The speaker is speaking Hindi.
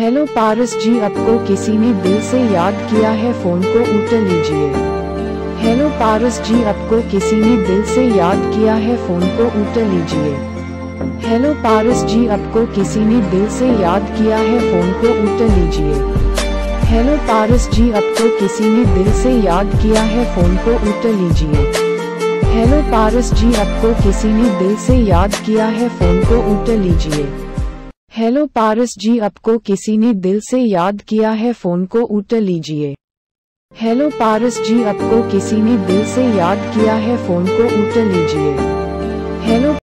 हेलो पारस जी आपको किसी ने दिल से याद किया है, फ़ोन को उठा लीजिए। हेलो पारस जी आपको किसी ने दिल से याद किया है, फ़ोन को उठा लीजिए। हेलो पारस जी आपको किसी ने दिल से याद किया है, फ़ोन को उठा लीजिए। हेलो पारस जी आपको किसी ने दिल से याद किया है, फ़ोन को उठा लीजिए। हेलो पारस जी आपको किसी ने दिल से याद किया है, फ़ोन को उठा लीजिए। हेलो पारस जी, आपको किसी ने दिल से याद किया है, फ़ोन को उठा लीजिए। हेलो पारस जी, आपको किसी ने दिल से याद किया है, फ़ोन को उठा लीजिए।